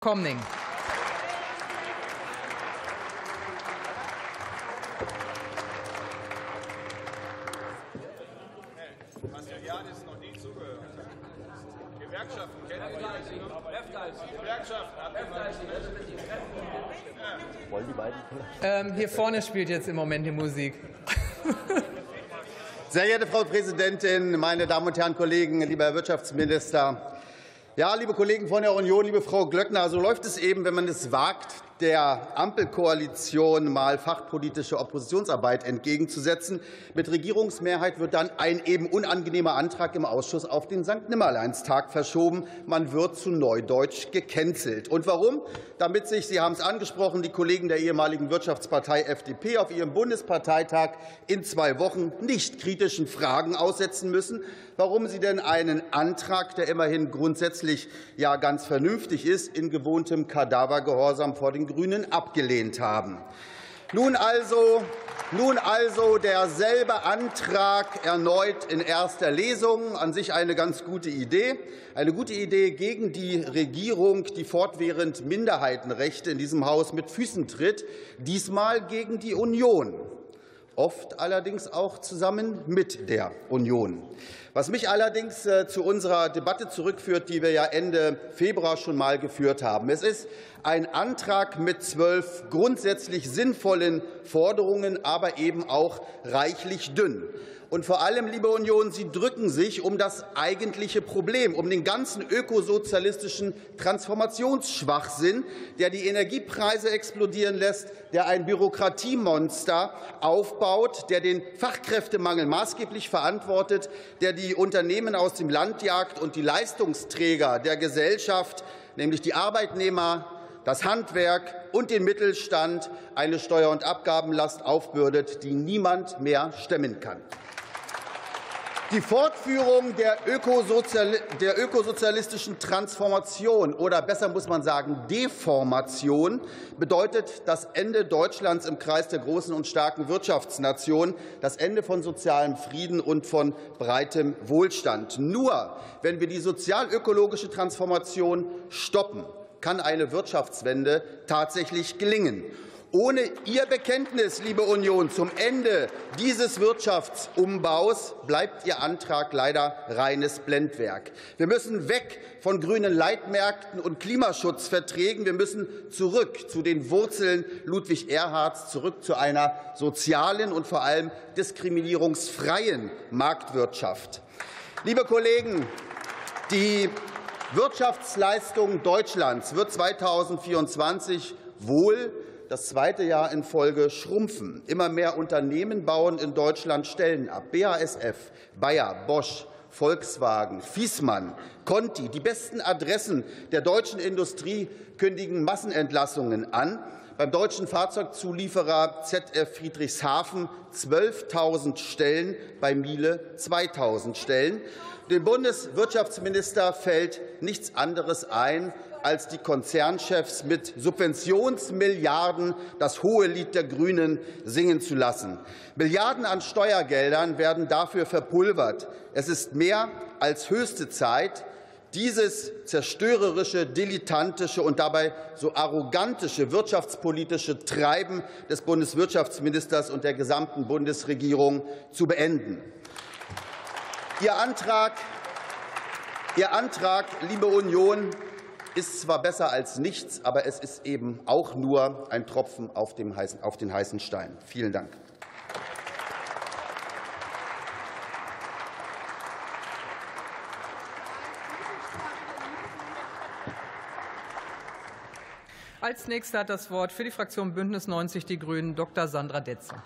Komning. Mastroiannis noch nie zugehört. Gewerkschaften kennen wir. Gewerkschaften Wollen die beiden? Ähm, hier vorne spielt jetzt im Moment die Musik. Sehr geehrte Frau Präsidentin, meine Damen und Herren Kollegen, lieber Herr Wirtschaftsminister! Ja, liebe Kollegen von der Union, liebe Frau Glöckner, so läuft es eben, wenn man es wagt, der Ampelkoalition mal fachpolitische Oppositionsarbeit entgegenzusetzen. Mit Regierungsmehrheit wird dann ein eben unangenehmer Antrag im Ausschuss auf den St. Nimmerleinstag verschoben. Man wird zu Neudeutsch gecancelt. Und warum? Damit sich, Sie haben es angesprochen, die Kollegen der ehemaligen Wirtschaftspartei FDP auf ihrem Bundesparteitag in zwei Wochen nicht kritischen Fragen aussetzen müssen, warum sie denn einen Antrag, der immerhin grundsätzlich ja ganz vernünftig ist, in gewohntem Kadavergehorsam vor den Grünen abgelehnt haben. Nun also, nun also derselbe Antrag erneut in erster Lesung. An sich eine ganz gute Idee. Eine gute Idee gegen die Regierung, die fortwährend Minderheitenrechte in diesem Haus mit Füßen tritt. Diesmal gegen die Union. Oft allerdings auch zusammen mit der Union. Was mich allerdings äh, zu unserer Debatte zurückführt, die wir ja Ende Februar schon mal geführt haben. Es ist ein Antrag mit zwölf grundsätzlich sinnvollen Forderungen, aber eben auch reichlich dünn. Und vor allem, liebe Union, Sie drücken sich um das eigentliche Problem, um den ganzen ökosozialistischen Transformationsschwachsinn, der die Energiepreise explodieren lässt, der ein Bürokratiemonster aufbaut, der den Fachkräftemangel maßgeblich verantwortet, der die Unternehmen aus dem Land jagt und die Leistungsträger der Gesellschaft, nämlich die Arbeitnehmer, das Handwerk und den Mittelstand, eine Steuer- und Abgabenlast aufbürdet, die niemand mehr stemmen kann. Die Fortführung der, Ökosozial der ökosozialistischen Transformation oder besser muss man sagen Deformation bedeutet das Ende Deutschlands im Kreis der großen und starken Wirtschaftsnation, das Ende von sozialem Frieden und von breitem Wohlstand. Nur wenn wir die sozialökologische Transformation stoppen, kann eine Wirtschaftswende tatsächlich gelingen. Ohne Ihr Bekenntnis, liebe Union, zum Ende dieses Wirtschaftsumbaus bleibt Ihr Antrag leider reines Blendwerk. Wir müssen weg von grünen Leitmärkten und Klimaschutzverträgen. Wir müssen zurück zu den Wurzeln Ludwig Erhards, zurück zu einer sozialen und vor allem diskriminierungsfreien Marktwirtschaft. Liebe Kollegen, die Wirtschaftsleistung Deutschlands wird 2024 wohl das zweite Jahr in Folge schrumpfen. Immer mehr Unternehmen bauen in Deutschland Stellen ab. BASF, Bayer, Bosch, Volkswagen, Fiesmann, Conti, die besten Adressen der deutschen Industrie kündigen Massenentlassungen an. Beim deutschen Fahrzeugzulieferer ZF Friedrichshafen 12.000 Stellen, bei Miele 2.000 Stellen. Dem Bundeswirtschaftsminister fällt nichts anderes ein, als die Konzernchefs mit Subventionsmilliarden das hohe Lied der Grünen singen zu lassen. Milliarden an Steuergeldern werden dafür verpulvert. Es ist mehr als höchste Zeit, dieses zerstörerische, dilettantische und dabei so arrogantische wirtschaftspolitische Treiben des Bundeswirtschaftsministers und der gesamten Bundesregierung zu beenden. Ihr Antrag, Ihr Antrag, liebe Union, ist zwar besser als nichts, aber es ist eben auch nur ein Tropfen auf, heißen, auf den heißen Stein. Vielen Dank. Als nächster hat das Wort für die Fraktion Bündnis 90 Die Grünen Dr. Sandra Detzer.